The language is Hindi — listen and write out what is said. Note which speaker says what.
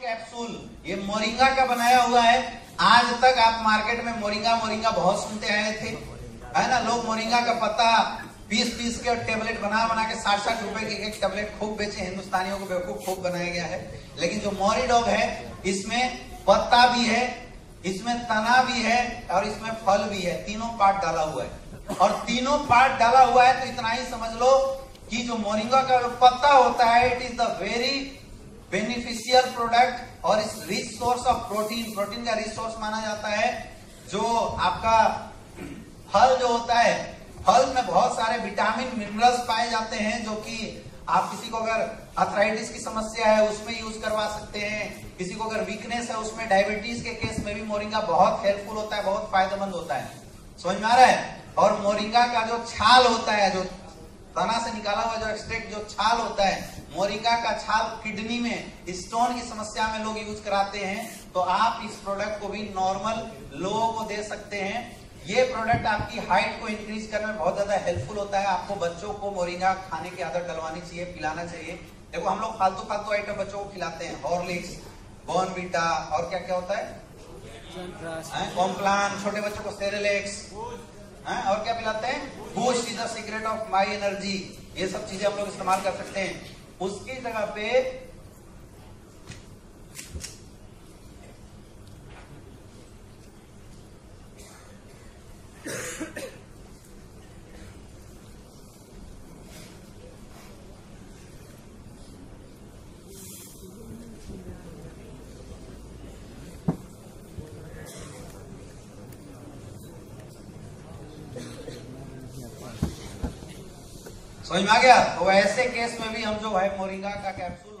Speaker 1: कैप्सूल ये मोरिंगा का बनाया हुआ है। आज तक आप मार्केट में मोरिंगा मोरिंगा बहुत सुनते आए थे। है ना? लोग मोरिंगा का पत्ता पीस पीस के और टेबलेट बना बना के साठ साठ रुपए की एक टेबलेट खूब बेचे, हिंदुस्तानियों को बेवकूफ़ खूब बनाया गया है। लेकिन जो मोरी डॉग है, इसमें पत्ता भी है, इसमें तना भी है और इसमें फल भी है। तीनों पार्ट डाला हुआ है। और तीनों पार्ट डाला हुआ है तो इतना ही समझ लो कि जो मोरिंगा का पत्ता होता है it is the very beneficial product और is rich source of protein protein का रिच सोर्स माना जाता है, जो आपका फल जो होता है, फल में बहुत सारे विटामिन मिनरल्स पाए जाते हैं, जो कि आप किसी को अगर अथराइटिस की समस्या है, उसमें यूज़ करवा सकते हैं। किसी को अगर वीकनेस है, उसमें डायबिटीज़ के केस में भी मोरिंगा बहुत हेल्पफुल होता है, बहुत फ़ायदेमंद होता है। समझ में आ रहा है? और मोरिंगा का जो छाल होता है, जो तना से निकाला हुआ जो एक्सट्रैक्ट जो छाल होता है मोरिंगा का छाल किडनी में स्टोन की समस्या में लोग यूज़ कराते हैं तो आप इस प्रोडक्ट को भी नॉर्मल लोगों को दे सकते हैं। ये प्रोडक्ट आपकी हाइट को इंक्रीज करने में बहुत ज़्यादा हेल्पफुल होता है। आपको बच्चों को मोरिंगा खाने की आदत डलवानी चाहिए पिलाना चाहिए। देखो हम लोग फालतू फालतू आइटम बच्चों को खिलाते हैं। हॉर्लिक्स बॉर्नविटा और क्या क्या होता है? कॉम्प्लान छोटे बच्चों को सेरेलेक्स और क्या पिलाते हैं? Boost is the secret of my energy. ये सब चीज़ें हम लोग इस्तेमाल कर सकते हैं। उसकी जगह पे समझ में आ गया? तो ऐसे केस में भी हम जो है मोरिंगा का कैप्सूल